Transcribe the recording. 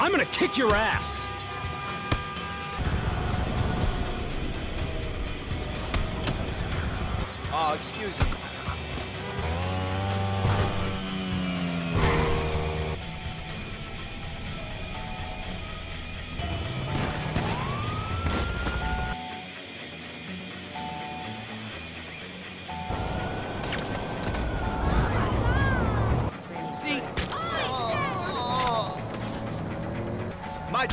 I'm gonna kick your ass! Oh, excuse me. My...